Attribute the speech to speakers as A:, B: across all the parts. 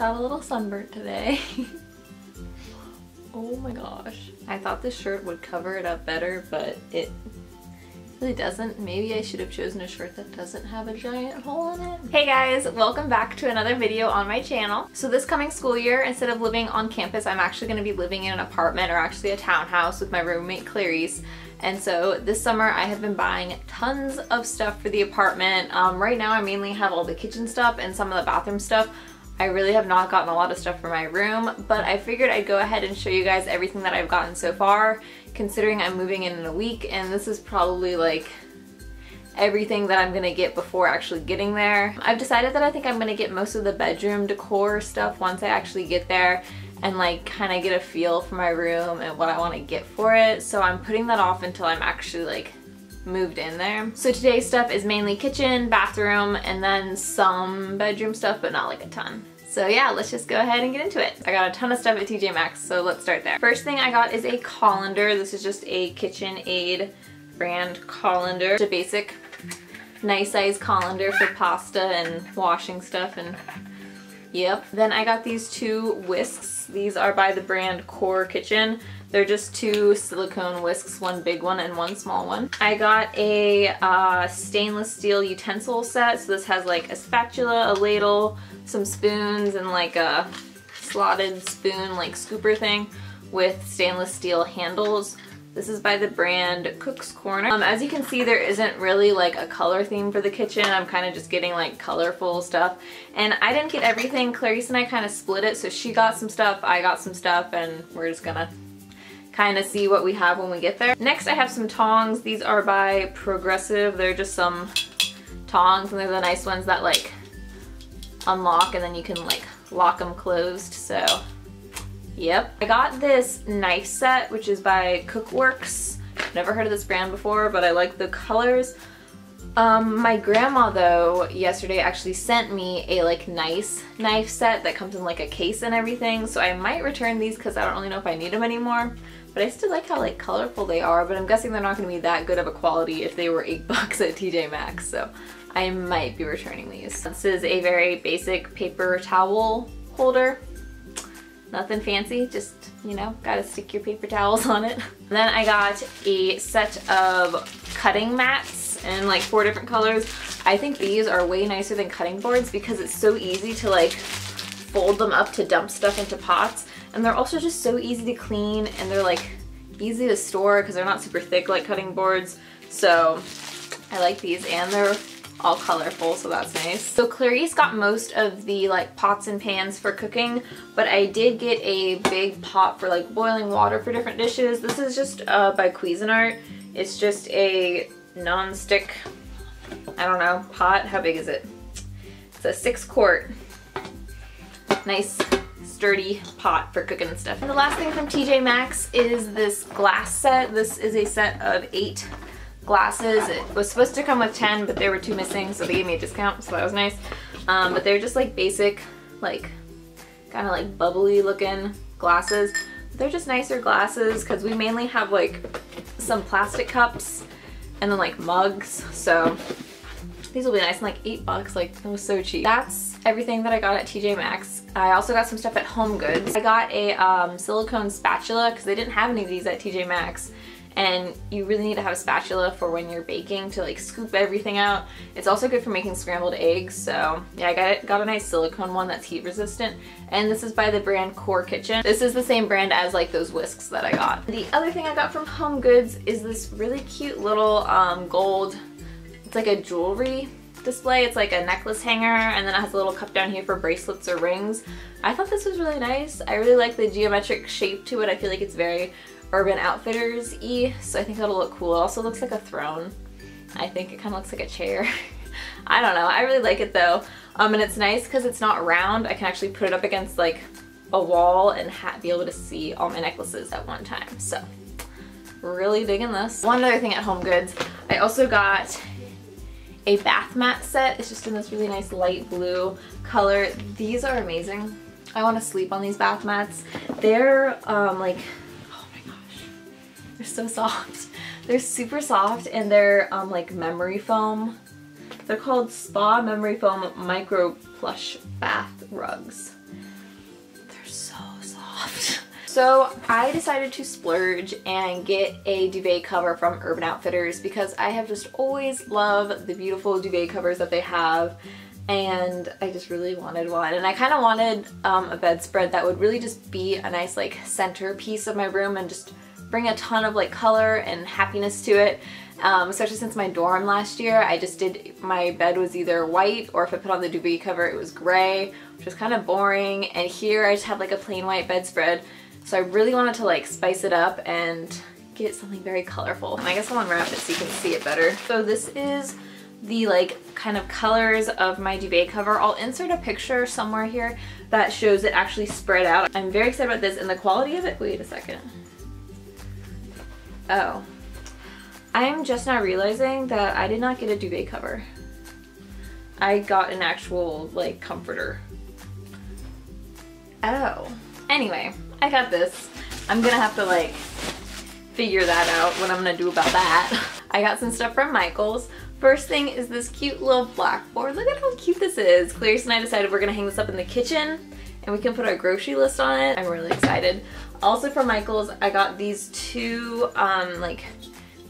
A: Got a little sunburnt today. oh my gosh. I thought this shirt would cover it up better, but it really doesn't. Maybe I should have chosen a shirt that doesn't have a giant hole in it. Hey guys, welcome back to another video on my channel. So this coming school year, instead of living on campus, I'm actually going to be living in an apartment or actually a townhouse with my roommate Clarice. And so this summer I have been buying tons of stuff for the apartment. Um, right now I mainly have all the kitchen stuff and some of the bathroom stuff. I really have not gotten a lot of stuff for my room, but I figured I'd go ahead and show you guys everything that I've gotten so far, considering I'm moving in in a week, and this is probably like everything that I'm gonna get before actually getting there. I've decided that I think I'm gonna get most of the bedroom decor stuff once I actually get there and like kind of get a feel for my room and what I want to get for it. So I'm putting that off until I'm actually like moved in there. So today's stuff is mainly kitchen, bathroom, and then some bedroom stuff, but not like a ton. So yeah, let's just go ahead and get into it. I got a ton of stuff at TJ Maxx, so let's start there. First thing I got is a colander. This is just a KitchenAid brand colander. It's a basic, nice size colander for pasta and washing stuff and Yep. Then I got these two whisks. These are by the brand Core Kitchen. They're just two silicone whisks, one big one and one small one. I got a uh, stainless steel utensil set. So this has like a spatula, a ladle, some spoons, and like a slotted spoon like scooper thing with stainless steel handles. This is by the brand Cook's Corner. Um, as you can see, there isn't really like a color theme for the kitchen. I'm kind of just getting like colorful stuff. And I didn't get everything. Clarice and I kind of split it. So she got some stuff, I got some stuff, and we're just gonna kind of see what we have when we get there. Next, I have some tongs. These are by Progressive. They're just some tongs, and they're the nice ones that like unlock, and then you can like lock them closed. So Yep. I got this knife set, which is by Cookworks. Never heard of this brand before, but I like the colors. Um, my grandma though, yesterday actually sent me a like nice knife set that comes in like a case and everything, so I might return these because I don't really know if I need them anymore. But I still like how like colorful they are, but I'm guessing they're not going to be that good of a quality if they were 8 bucks at TJ Maxx, so I might be returning these. This is a very basic paper towel holder. Nothing fancy, just, you know, gotta stick your paper towels on it. then I got a set of cutting mats in like four different colors. I think these are way nicer than cutting boards because it's so easy to like fold them up to dump stuff into pots. And they're also just so easy to clean and they're like easy to store because they're not super thick like cutting boards. So I like these and they're all colorful, so that's nice. So Clarice got most of the like pots and pans for cooking, but I did get a big pot for like boiling water for different dishes. This is just uh, by Cuisinart. It's just a non-stick, I don't know, pot. How big is it? It's a six quart. Nice sturdy pot for cooking and stuff. And the last thing from TJ Maxx is this glass set. This is a set of eight glasses. It was supposed to come with 10, but there were two missing, so they gave me a discount, so that was nice. Um, but they're just like basic, like, kind of like bubbly looking glasses. They're just nicer glasses because we mainly have like some plastic cups and then like mugs, so these will be nice and like eight bucks, like that was so cheap. That's everything that I got at TJ Maxx. I also got some stuff at Home Goods. I got a um, silicone spatula because they didn't have any of these at TJ Maxx and you really need to have a spatula for when you're baking to like scoop everything out. It's also good for making scrambled eggs, so yeah, I got, it, got a nice silicone one that's heat resistant, and this is by the brand Core Kitchen. This is the same brand as like those whisks that I got. The other thing I got from Home Goods is this really cute little um, gold, it's like a jewelry display. It's like a necklace hanger and then it has a little cup down here for bracelets or rings. I thought this was really nice. I really like the geometric shape to it. I feel like it's very Urban Outfitters-y, so I think that'll look cool. It also looks like a throne. I think it kind of looks like a chair. I don't know. I really like it though. Um, and it's nice because it's not round. I can actually put it up against like a wall and be able to see all my necklaces at one time. So really digging this. One other thing at Home Goods, I also got a bath mat set. It's just in this really nice light blue color. These are amazing. I want to sleep on these bath mats. They're um, like oh my gosh, they're so soft. They're super soft and they're um, like memory foam. They're called Spa Memory Foam Micro Plush Bath Rugs. They're so soft. So I decided to splurge and get a duvet cover from Urban Outfitters because I have just always loved the beautiful duvet covers that they have and I just really wanted one. And I kind of wanted um, a bedspread that would really just be a nice like centerpiece of my room and just bring a ton of like color and happiness to it. Um, especially since my dorm last year I just did my bed was either white or if I put on the duvet cover it was gray which was kind of boring. And here I just have like a plain white bedspread so I really wanted to like spice it up and get something very colorful. And I guess I'll unwrap it so you can see it better. So this is the like kind of colors of my duvet cover. I'll insert a picture somewhere here that shows it actually spread out. I'm very excited about this and the quality of it. Wait a second. Oh. I'm just now realizing that I did not get a duvet cover. I got an actual like comforter. Oh. Anyway, I got this. I'm gonna have to like figure that out what I'm gonna do about that. I got some stuff from Michaels. First thing is this cute little blackboard. Look at how cute this is. Clarice and I decided we're gonna hang this up in the kitchen and we can put our grocery list on it. I'm really excited. Also from Michaels, I got these two um, like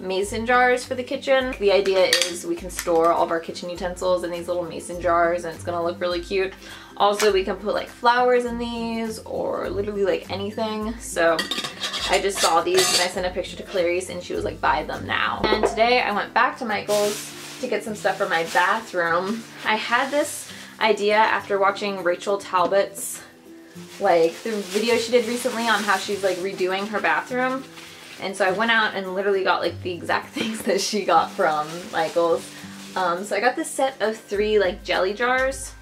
A: mason jars for the kitchen. The idea is we can store all of our kitchen utensils in these little mason jars and it's gonna look really cute. Also, we can put like flowers in these or literally like anything. So I just saw these and I sent a picture to Clarice and she was like, buy them now. And today I went back to Michael's to get some stuff for my bathroom. I had this idea after watching Rachel Talbott's like the video she did recently on how she's like redoing her bathroom. And so I went out and literally got like the exact things that she got from Michael's. Um, so I got this set of three like jelly jars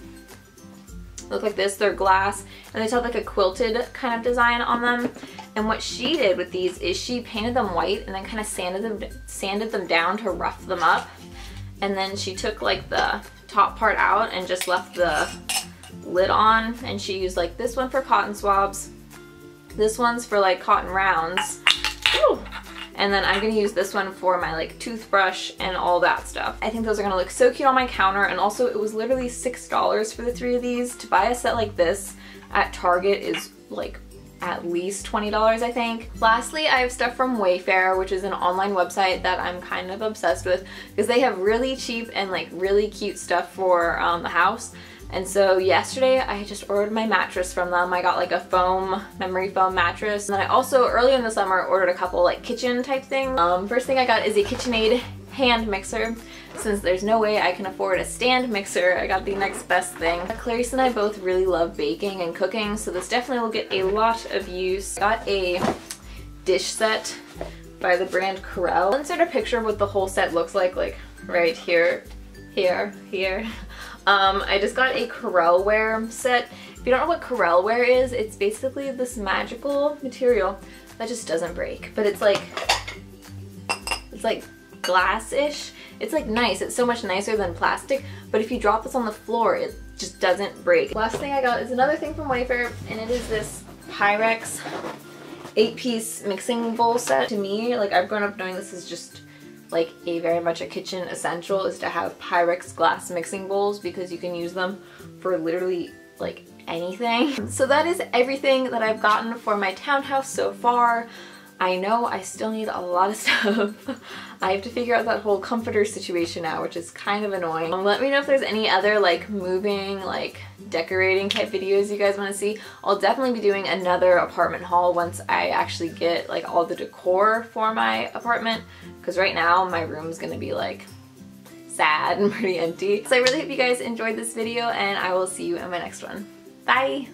A: look like this. They're glass and they have like a quilted kind of design on them. And what she did with these is she painted them white and then kind of sanded them, sanded them down to rough them up. And then she took like the top part out and just left the lid on. And she used like this one for cotton swabs. This one's for like cotton rounds. Ooh. And then I'm gonna use this one for my like toothbrush and all that stuff. I think those are gonna look so cute on my counter. And also it was literally $6 for the three of these. To buy a set like this at Target is like at least $20 I think. Lastly, I have stuff from Wayfair, which is an online website that I'm kind of obsessed with because they have really cheap and like really cute stuff for um, the house. And so yesterday I just ordered my mattress from them. I got like a foam, memory foam mattress. And then I also earlier in the summer ordered a couple like kitchen type things. Um, first thing I got is a KitchenAid hand mixer. Since there's no way I can afford a stand mixer, I got the next best thing. Clarice and I both really love baking and cooking, so this definitely will get a lot of use. Got a dish set by the brand Corelle. I'll insert a picture of what the whole set looks like, like right here, here, here. Um, I just got a Corelleware set. If you don't know what Corelleware is, it's basically this magical material that just doesn't break. But it's like, it's like glass-ish. It's like nice. It's so much nicer than plastic. But if you drop this on the floor, it just doesn't break. Last thing I got is another thing from Wayfair, and it is this Pyrex eight-piece mixing bowl set. To me, like I've grown up knowing this is just like a very much a kitchen essential is to have Pyrex glass mixing bowls because you can use them for literally like anything. So that is everything that I've gotten for my townhouse so far. I know I still need a lot of stuff. I have to figure out that whole comforter situation now, which is kind of annoying. Um, let me know if there's any other like moving, like decorating type videos you guys want to see. I'll definitely be doing another apartment haul once I actually get like all the decor for my apartment because right now my room's gonna be like sad and pretty empty. So I really hope you guys enjoyed this video and I will see you in my next one. Bye!